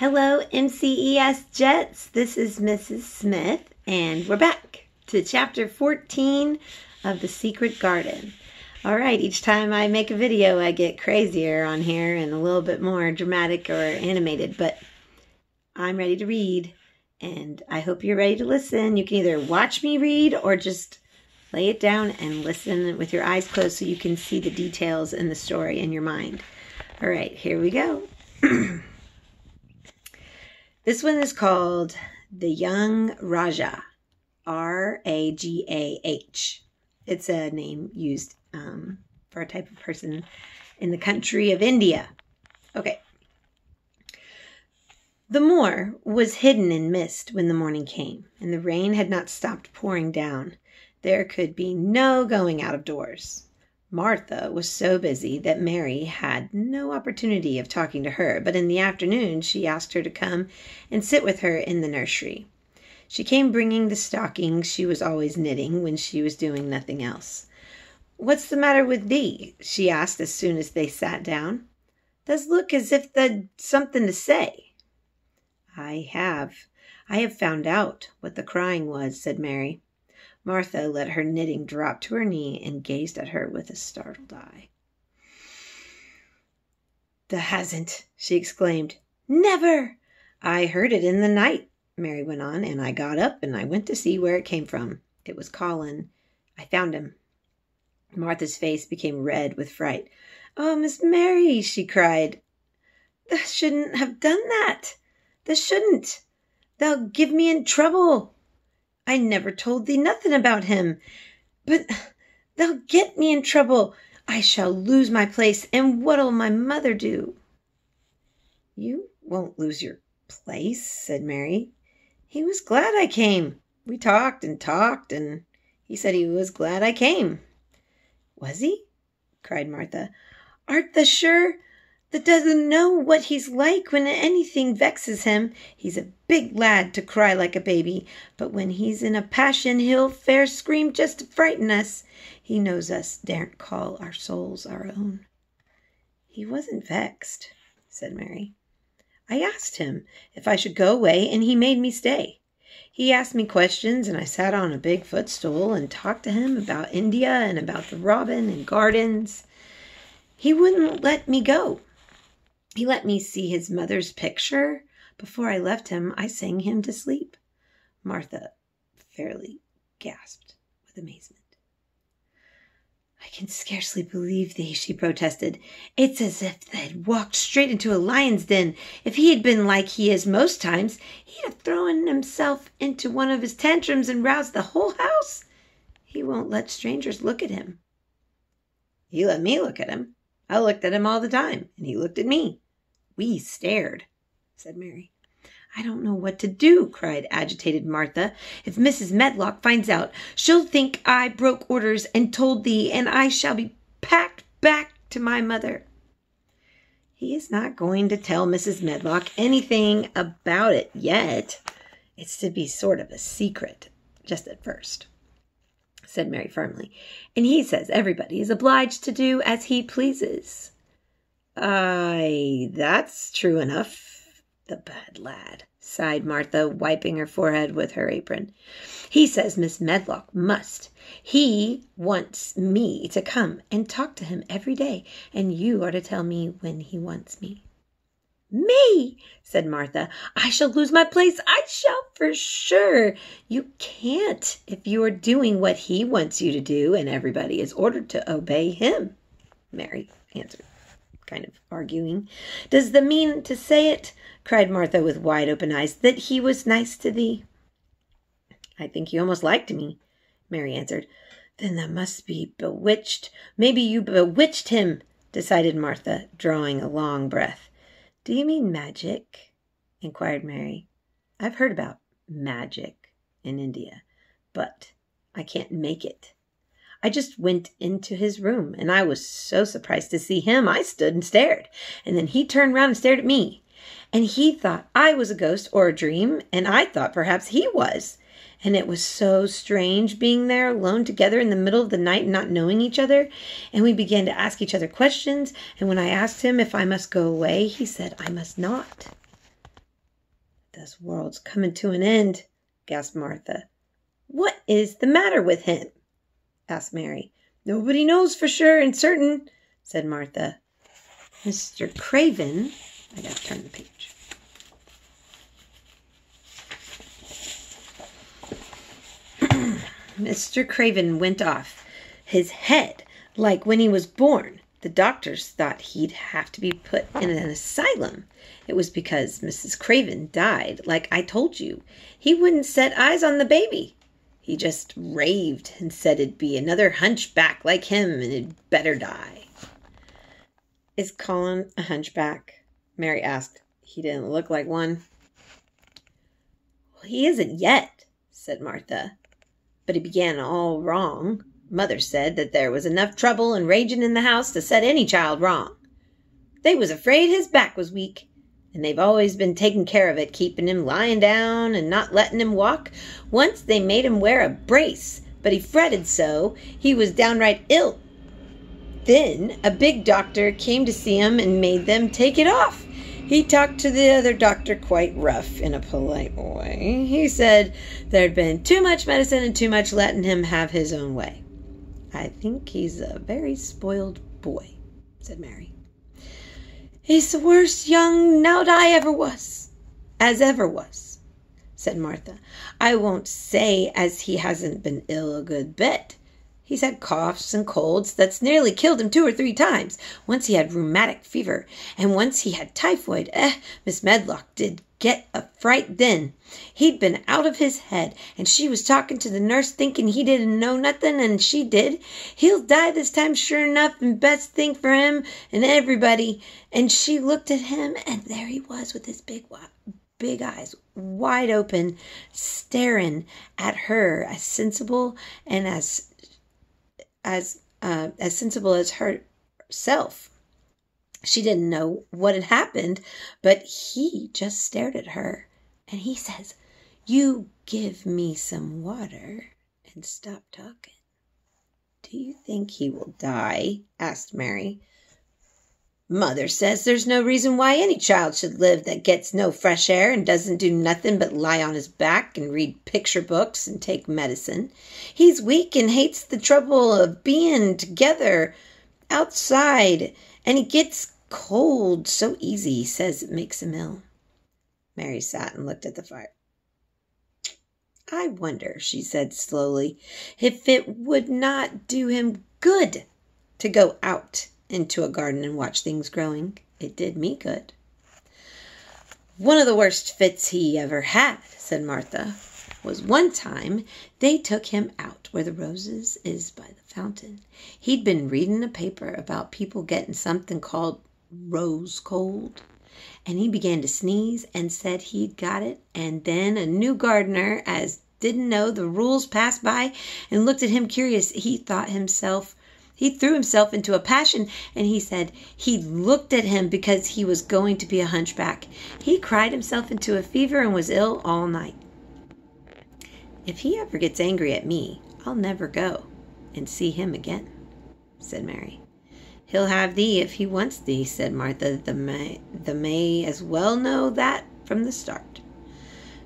Hello, MCES Jets. This is Mrs. Smith, and we're back to chapter 14 of The Secret Garden. All right, each time I make a video, I get crazier on here and a little bit more dramatic or animated, but I'm ready to read, and I hope you're ready to listen. You can either watch me read or just lay it down and listen with your eyes closed so you can see the details in the story in your mind. All right, here we go. This one is called The Young Rajah, R A G A H. It's a name used um, for a type of person in the country of India. Okay. The moor was hidden in mist when the morning came, and the rain had not stopped pouring down. There could be no going out of doors. Martha was so busy that Mary had no opportunity of talking to her, but in the afternoon she asked her to come and sit with her in the nursery. She came bringing the stockings she was always knitting when she was doing nothing else. What's the matter with thee? she asked as soon as they sat down. Does look as if tha'd something to say. I have. I have found out what the crying was, said Mary. Martha let her knitting drop to her knee and gazed at her with a startled eye. "The hasn't!" she exclaimed. "Never!" "I heard it in the night," Mary went on, "and I got up and I went to see where it came from. It was Colin. I found him." Martha's face became red with fright. "Oh, Miss Mary!" she cried. "Thou shouldn't have done that. Thou shouldn't. Thou'll give me in trouble. I never told thee nothing about him. But they'll get me in trouble. I shall lose my place, and what'll my mother do?" "You won't lose your place," said Mary. "He was glad I came. We talked and talked, and he said he was glad I came." "Was he?" cried Martha. "Art thou sure? That doesn't know what he's like when anything vexes him. He's a big lad to cry like a baby, but when he's in a passion he'll fair scream just to frighten us. He knows us daren't call our souls our own." "He wasn't vexed," said Mary. "I asked him if I should go away, and he made me stay. He asked me questions, and I sat on a big footstool and talked to him about India and about the robin and gardens. He wouldn't let me go. He let me see his mother's picture. Before I left him, I sang him to sleep." Martha fairly gasped with amazement. "I can scarcely believe thee," she protested. "It's as if they'd walked straight into a lion's den. If he had been like he is most times, he'd have thrown himself into one of his tantrums and roused the whole house. He won't let strangers look at him." "He let me look at him. I looked at him all the time, and he looked at me. We stared," said Mary. "I don't know what to do," cried agitated Martha. "If Mrs. Medlock finds out, she'll think I broke orders and told thee, and I shall be packed back to my mother." "He is not going to tell Mrs. Medlock anything about it yet. It's to be sort of a secret, just at first said Mary firmly. "And he says everybody is obliged to do as he pleases." "Ay, that's true enough, the bad lad," sighed Martha, wiping her forehead with her apron. "He says Miss Medlock must. He wants me to come and talk to him every day, and you are to tell me when he wants me. "Me!" said Martha. "I shall lose my place, I shall for sure." "You can't if you are doing what he wants you to do, and everybody is ordered to obey him," Mary answered, kind of arguing. "Does the mean to say it," cried Martha with wide open eyes, "that he was nice to thee?" "I think he almost liked me," Mary answered. "Then thou must be bewitched. Maybe you bewitched him," decided Martha, drawing a long breath. "Do you mean magic?" inquired Mary. "I've heard about magic in India, but I can't make it. I just went into his room, and I was so surprised to see him I stood and stared, and then he turned round and stared at me. And he thought I was a ghost or a dream, and I thought perhaps he was. And it was so strange being there alone together in the middle of the night and not knowing each other. And we began to ask each other questions. And when I asked him if I must go away, he said I must not. This world's coming to an end, gasped Martha. What is the matter with him? asked Mary. Nobody knows for sure and certain, said Martha. Mr. Craven, I gotta turn the page. Mr. Craven went off. His head, like when he was born. The doctors thought he'd have to be put in an asylum. It was because Mrs. Craven died, like I told you. He wouldn't set eyes on the baby. He just raved and said it'd be another hunchback like him and it'd better die. Is Colin a hunchback? Mary asked. He didn't look like one. Well, he isn't yet, said Martha. But he began all wrong. Mother said that there was enough trouble and raging in the house to set any child wrong. They was afraid his back was weak, and they've always been taking care of it, keeping him lying down and not letting him walk. Once they made him wear a brace, but he fretted so he was downright ill. Then a big doctor came to see him and made them take it off. He talked to the other doctor quite rough in a polite way. He said there'd been too much medicine and too much letting him have his own way. I think he's a very spoiled boy, said Mary. He's the worst young nowt I ever was, as ever was, said Martha. I won't say as he hasn't been ill a good bit. He's had coughs and colds that's nearly killed him two or three times. Once he had rheumatic fever, and once he had typhoid. Eh, Miss Medlock did get a fright then. He'd been out of his head, and she was talking to the nurse thinking he didn't know nothing, and she did. He'll die this time sure enough, and best thing for him and everybody. And she looked at him, and there he was with his big big eyes wide open, staring at her as sensible and as as uh, as sensible as herself. She didn't know what had happened, but he just stared at her, and he says, "You give me some water and stop talking." "Do you think he will die?" asked Mary. Mother says there's no reason why any child should live that gets no fresh air and doesn't do nothing but lie on his back and read picture books and take medicine. He's weak and hates the trouble of being together outside, and he gets cold so easy, he says it makes him ill. Mary sat and looked at the fire. I wonder, she said slowly, if it would not do him good to go out into a garden and watch things growing. It did me good. One of the worst fits he ever had, said Martha, was one time they took him out where the roses is by the fountain. He'd been reading a paper about people getting something called rose cold. And he began to sneeze and said he'd got it. And then a new gardener, as didn't know the rules, passed by and looked at him curious. He thought himself he threw himself into a passion and he said he looked at him because he was going to be a hunchback. He cried himself into a fever and was ill all night. If he ever gets angry at me, I'll never go and see him again, said Mary. He'll have thee if he wants thee, said Martha. The may, the may as well know that from the start.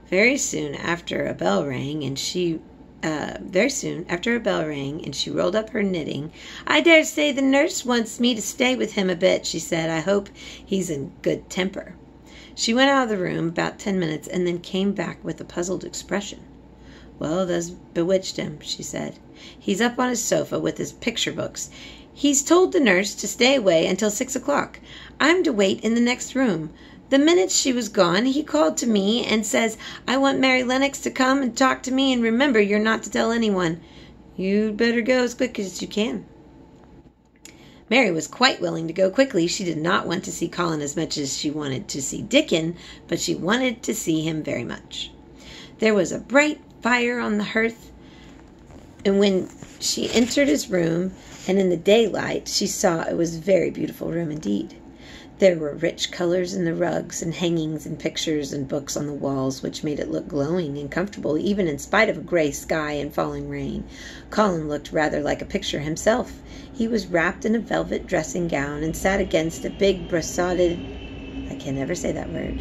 Very soon after a bell rang and she uh, very soon after a bell rang and she rolled up her knitting. I dare say the nurse wants me to stay with him a bit, she said. I hope he's in good temper. She went out of the room about ten minutes and then came back with a puzzled expression. Well, those bewitched him, she said. He's up on his sofa with his picture books. He's told the nurse to stay away until six o'clock. I'm to wait in the next room. The minute she was gone, he called to me and says, I want Mary Lennox to come and talk to me, and remember, you're not to tell anyone. You'd better go as quick as you can. Mary was quite willing to go quickly. She did not want to see Colin as much as she wanted to see Dickon, but she wanted to see him very much. There was a bright fire on the hearth, and when she entered his room, and in the daylight, she saw it was a very beautiful room indeed. There were rich colors in the rugs and hangings and pictures and books on the walls, which made it look glowing and comfortable, even in spite of a gray sky and falling rain. Colin looked rather like a picture himself. He was wrapped in a velvet dressing gown and sat against a big brassarded I can never say that word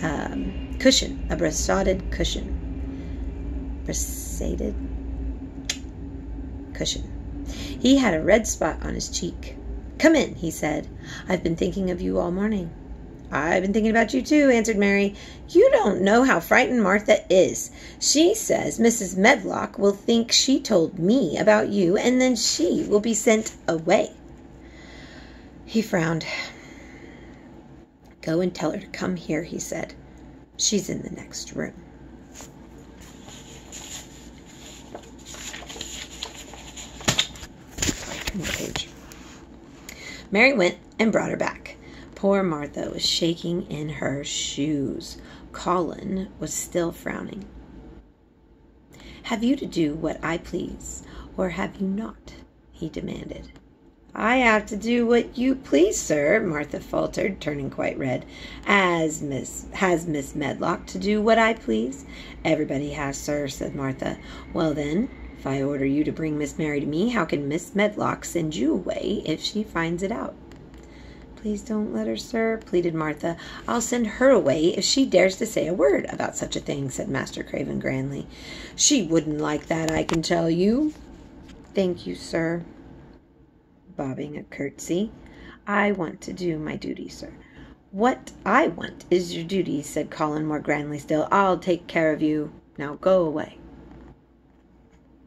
um, cushion, a brocaded cushion. Brocaded cushion. He had a red spot on his cheek. Come in, he said. I've been thinking of you all morning. I've been thinking about you too, answered Mary. You don't know how frightened Martha is. She says Mrs. Medlock will think she told me about you, and then she will be sent away. He frowned. Go and tell her to come here, he said. She's in the next room. Mary went and brought her back. Poor Martha was shaking in her shoes. Colin was still frowning. Have you to do what I please, or have you not? he demanded. I have to do what you please, sir, Martha faltered, turning quite red. As Miss has Miss Medlock to do what I please? Everybody has, sir, said Martha. Well then, if I order you to bring Miss Mary to me, how can Miss Medlock send you away if she finds it out? Please don't let her, sir, pleaded Martha. I'll send her away if she dares to say a word about such a thing, said Master Craven grandly. She wouldn't like that, I can tell you. Thank you, sir. Bobbing a curtsy. I want to do my duty, sir. What I want is your duty, said Colin more grandly still. I'll take care of you. Now go away.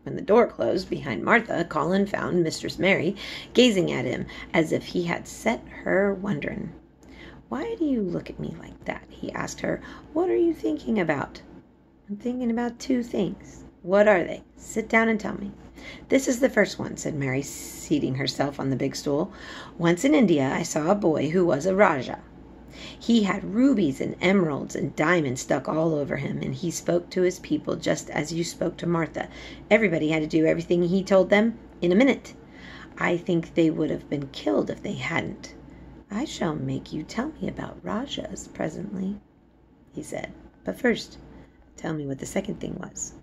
When the door closed behind Martha, Colin found Mistress Mary gazing at him as if he had set her wondering. Why do you look at me like that? he asked her. What are you thinking about? I'm thinking about two things. What are they? Sit down and tell me. This is the first one, said Mary, seating herself on the big stool. Once in India I saw a boy who was a Rajah. He had rubies and emeralds and diamonds stuck all over him, and he spoke to his people just as you spoke to Martha. Everybody had to do everything he told them in a minute. I think they would have been killed if they hadn't. I shall make you tell me about Rajahs presently, he said. But first, tell me what the second thing was.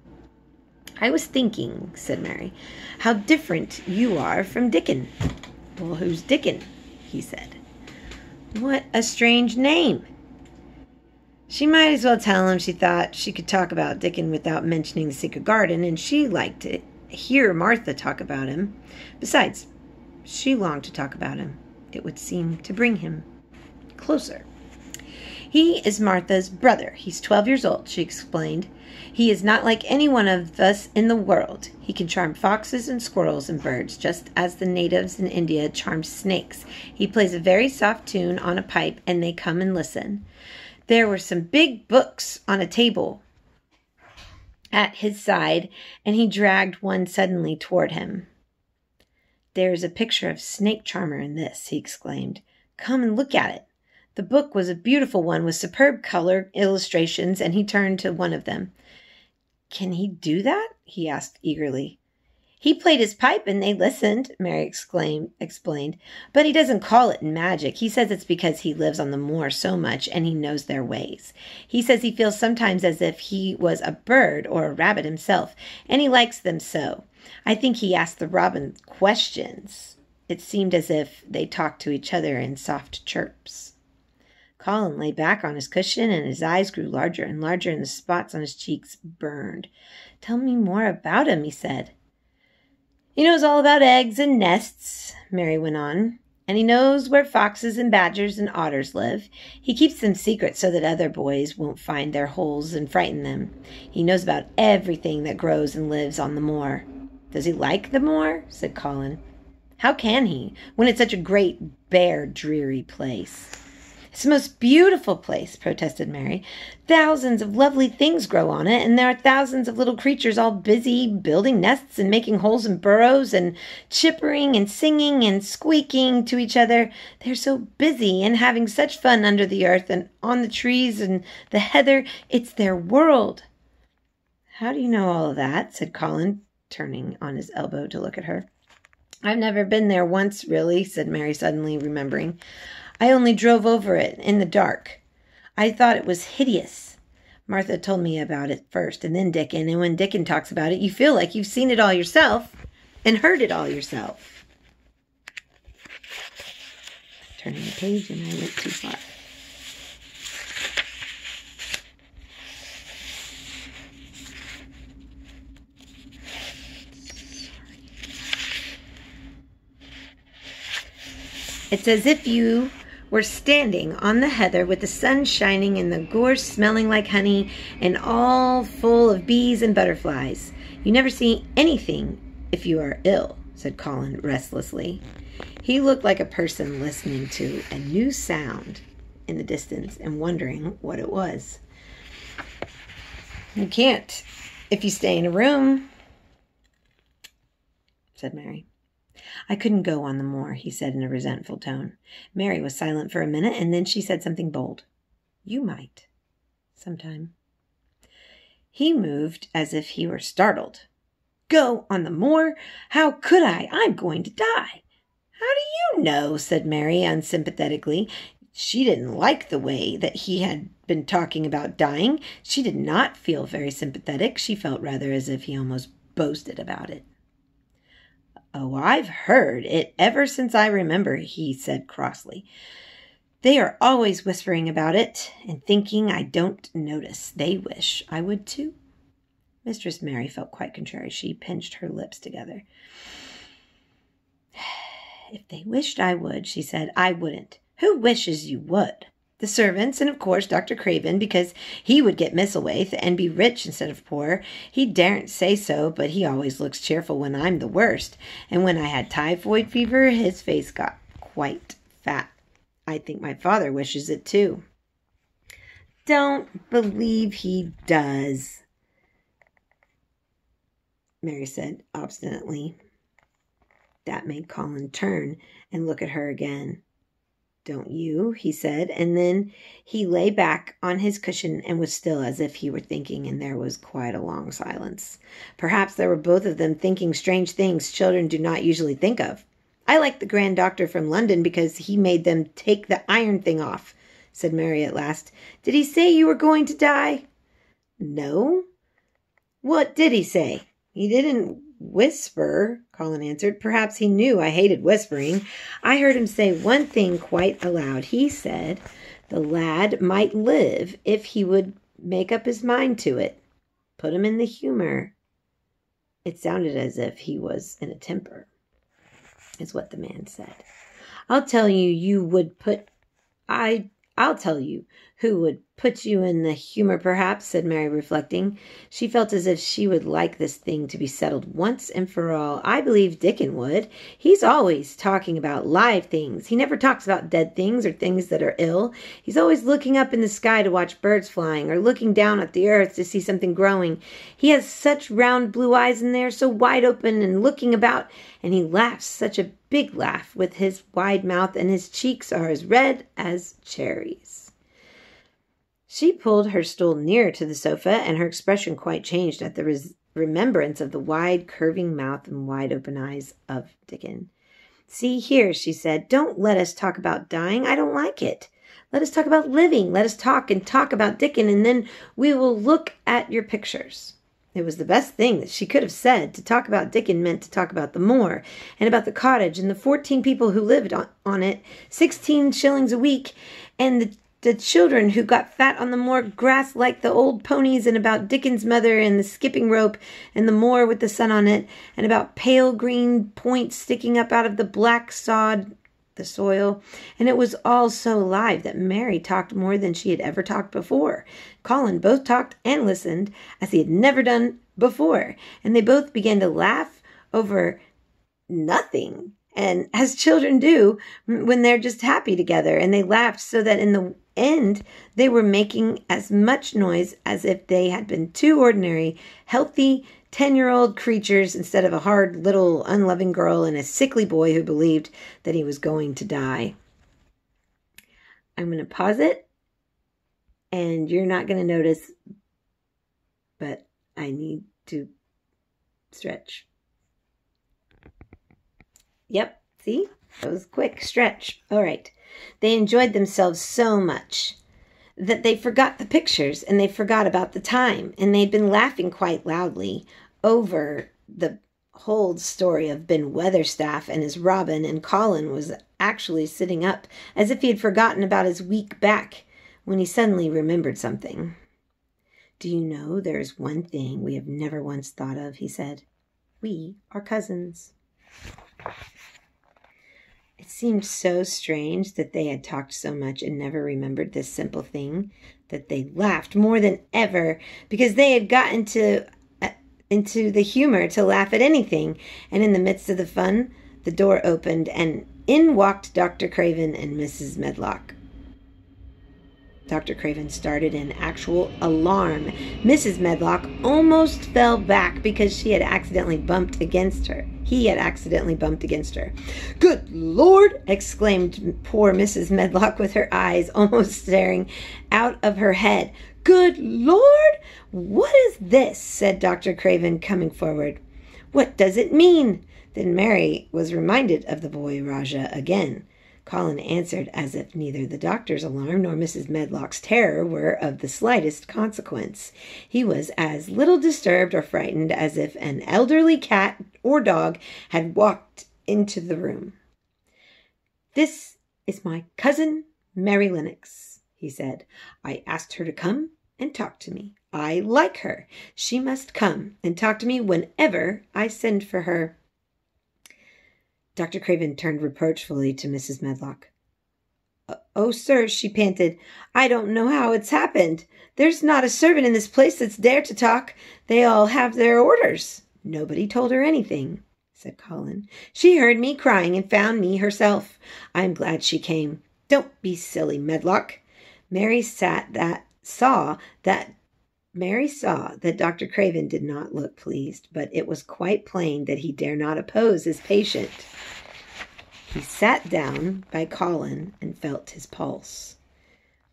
I was thinking, said Mary, how different you are from Dickon. Well, who's Dickon? he said. What a strange name. She might as well tell him she thought she could talk about Dickon without mentioning the secret garden, and she liked to hear Martha talk about him. Besides, she longed to talk about him. It would seem to bring him closer. He is Martha's brother. He's twelve years old, she explained. He is not like any one of us in the world. He can charm foxes and squirrels and birds, just as the natives in India charm snakes. He plays a very soft tune on a pipe, and they come and listen. There were some big books on a table at his side, and he dragged one suddenly toward him. There is a picture of Snake Charmer in this, he exclaimed. Come and look at it. The book was a beautiful one with superb color illustrations, and he turned to one of them. Can he do that? he asked eagerly. He played his pipe and they listened, Mary exclaimed, explained. But he doesn't call it magic. He says it's because he lives on the moor so much and he knows their ways. He says he feels sometimes as if he was a bird or a rabbit himself, and he likes them so. I think he asked the robin questions. It seemed as if they talked to each other in soft chirps. Colin lay back on his cushion and his eyes grew larger and larger and the spots on his cheeks burned. Tell me more about him, he said. He knows all about eggs and nests, Mary went on, and he knows where foxes and badgers and otters live. He keeps them secret so that other boys won't find their holes and frighten them. He knows about everything that grows and lives on the moor. Does he like the moor? said Colin. How can he, when it's such a great, bare, dreary place? It's the most beautiful place, protested Mary. Thousands of lovely things grow on it, and there are thousands of little creatures all busy building nests and making holes and burrows and chippering and singing and squeaking to each other. They're so busy and having such fun under the earth and on the trees and the heather. It's their world. How do you know all of that? said Colin, turning on his elbow to look at her. I've never been there once, really, said Mary, suddenly remembering. I only drove over it in the dark. I thought it was hideous. Martha told me about it first and then Dickon, and when Dickon talks about it, you feel like you've seen it all yourself and heard it all yourself. Turning the page and I went too far. It's as if you were standing on the heather with the sun shining and the gorse smelling like honey and all full of bees and butterflies. You never see anything if you are ill, said Colin restlessly. He looked like a person listening to a new sound in the distance and wondering what it was. You can't if you stay in a room, said Mary. I couldn't go on the moor, he said in a resentful tone. Mary was silent for a minute, and then she said something bold. You might. Sometime. He moved as if he were startled. Go on the moor? How could I? I'm going to die. How do you know? said Mary unsympathetically. She didn't like the way that he had been talking about dying. She did not feel very sympathetic. She felt rather as if he almost boasted about it. Oh, I've heard it ever since I remember, he said crossly. They are always whispering about it and thinking I don't notice. They wish I would too. Mistress Mary felt quite contrary. She pinched her lips together. If they wished I would, she said, I wouldn't. Who wishes you would? The servants, and of course Dr. Craven, because he would get Misselthwaite and be rich instead of poor. He daren't say so, but he always looks cheerful when I'm the worst. And when I had typhoid fever, his face got quite fat. I think my father wishes it too. Don't believe he does, Mary said obstinately. That made Colin turn and look at her again. Don't you? he said, and then he lay back on his cushion and was still as if he were thinking, and there was quite a long silence. Perhaps they were both of them thinking strange things children do not usually think of. I like the grand doctor from London because he made them take the iron thing off, said Mary at last. Did he say you were going to die? No. What did he say? He didn't whisper, Colin answered. Perhaps he knew I hated whispering. I heard him say one thing quite aloud. He said the lad might live if he would make up his mind to it. Put him in the humor. It sounded as if he was in a temper, is what the man said. I'll tell you, you would put. I. I'll tell you who would put you in the humor, perhaps, said Mary, reflecting. She felt as if she would like this thing to be settled once and for all. I believe Dickon would. He's always talking about live things. He never talks about dead things or things that are ill. He's always looking up in the sky to watch birds flying or looking down at the earth to see something growing. He has such round blue eyes in there, so wide open and looking about, and he laughs such a big laugh with his wide mouth, and his cheeks are as red as cherries. She pulled her stool nearer to the sofa, and her expression quite changed at the res- remembrance of the wide, curving mouth and wide open eyes of Dickon. See here, she said, don't let us talk about dying. I don't like it. Let us talk about living. Let us talk and talk about Dickon, and then we will look at your pictures. It was the best thing that she could have said. To talk about Dickon meant to talk about the moor and about the cottage and the 14 people who lived on, on it, 16 shillings a week, and the the children who got fat on the moor grass like the old ponies, and about Dickon's mother and the skipping rope and the moor with the sun on it, and about pale green points sticking up out of the black sod, the soil. And it was all so alive that Mary talked more than she had ever talked before. Colin both talked and listened as he had never done before, and they both began to laugh over nothing and as children do when they're just happy together and they laughed so that in the end they were making as much noise as if they had been two ordinary healthy 10 year old creatures instead of a hard little unloving girl and a sickly boy who believed that he was going to die i'm going to pause it and you're not going to notice but i need to stretch Yep, see? That was quick stretch. All right. They enjoyed themselves so much that they forgot the pictures and they forgot about the time. And they'd been laughing quite loudly over the whole story of Ben Weatherstaff and his robin, and Colin was actually sitting up as if he had forgotten about his weak back when he suddenly remembered something. Do you know there is one thing we have never once thought of? he said. We are cousins. Seemed so strange that they had talked so much and never remembered this simple thing that they laughed more than ever because they had gotten to uh, into the humor to laugh at anything. And in the midst of the fun, the door opened and in walked Dr. Craven and Mrs. Medlock. Dr. Craven started in actual alarm. Mrs. Medlock almost fell back because she had accidentally bumped against her. He had accidentally bumped against her. Good Lord! exclaimed poor Mrs. Medlock with her eyes almost staring out of her head. Good Lord! What is this? said Dr. Craven, coming forward. What does it mean? Then Mary was reminded of the boy Rajah again. Colin answered as if neither the doctor's alarm nor Mrs. Medlock's terror were of the slightest consequence. He was as little disturbed or frightened as if an elderly cat or dog had walked into the room. This is my cousin, Mary Lennox, he said. I asked her to come and talk to me. I like her. She must come and talk to me whenever I send for her. Dr. Craven turned reproachfully to Mrs. Medlock. Oh, sir, she panted, I don't know how it's happened. There's not a servant in this place that's dared to talk. They all have their orders. Nobody told her anything, said Colin. She heard me crying and found me herself. I'm glad she came. Don't be silly, Medlock. Mary sat that saw that Mary saw that Dr. Craven did not look pleased, but it was quite plain that he dare not oppose his patient. He sat down by Colin and felt his pulse.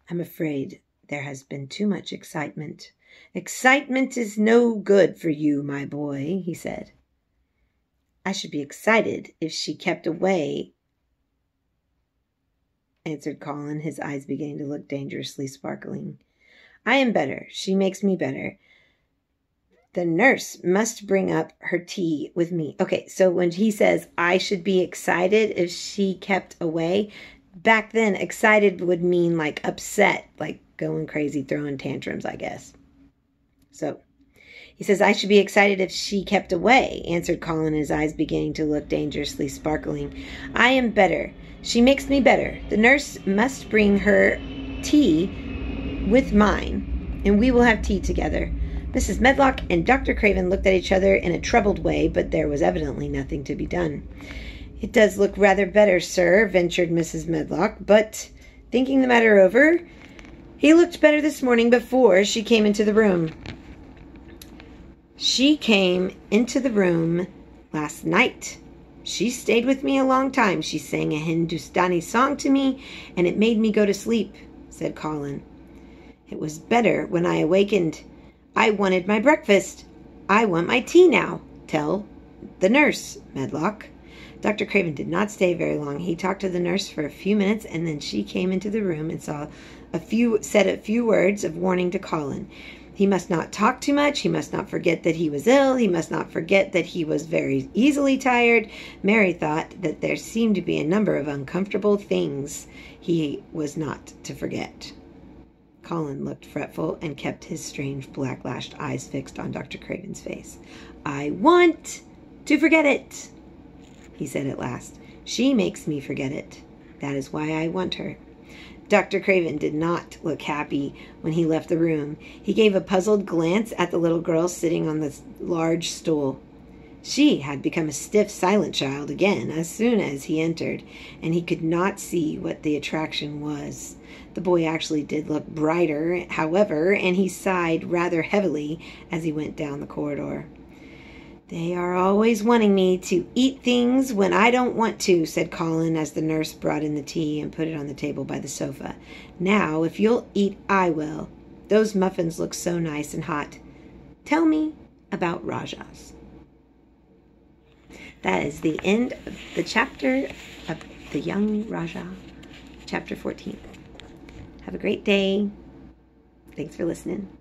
I'm afraid there has been too much excitement. Excitement is no good for you, my boy, he said. I should be excited if she kept away, answered Colin, his eyes beginning to look dangerously sparkling. I am better. She makes me better. The nurse must bring up her tea with me. Okay, so when he says, I should be excited if she kept away, back then, excited would mean like upset, like going crazy, throwing tantrums, I guess. So he says, I should be excited if she kept away, answered Colin, his eyes beginning to look dangerously sparkling. I am better. She makes me better. The nurse must bring her tea with mine, and we will have tea together. Mrs. Medlock and Dr. Craven looked at each other in a troubled way, but there was evidently nothing to be done. It does look rather better, sir, ventured Mrs. Medlock, but thinking the matter over, he looked better this morning before she came into the room. She came into the room last night. She stayed with me a long time. She sang a Hindustani song to me, and it made me go to sleep, said Colin. It was better when I awakened. I wanted my breakfast. I want my tea now. Tell the nurse, Medlock. Dr. Craven did not stay very long. He talked to the nurse for a few minutes and then she came into the room and saw a few said a few words of warning to Colin. He must not talk too much. He must not forget that he was ill. He must not forget that he was very easily tired. Mary thought that there seemed to be a number of uncomfortable things he was not to forget. Colin looked fretful and kept his strange black lashed eyes fixed on Dr. Craven's face. I want to forget it, he said at last. She makes me forget it. That is why I want her. Dr. Craven did not look happy when he left the room. He gave a puzzled glance at the little girl sitting on the large stool. She had become a stiff, silent child again as soon as he entered, and he could not see what the attraction was. The boy actually did look brighter, however, and he sighed rather heavily as he went down the corridor. They are always wanting me to eat things when I don't want to, said Colin as the nurse brought in the tea and put it on the table by the sofa. Now, if you'll eat, I will. Those muffins look so nice and hot. Tell me about Rajahs. That is the end of the chapter of The Young Rajah, chapter 14. Have a great day. Thanks for listening.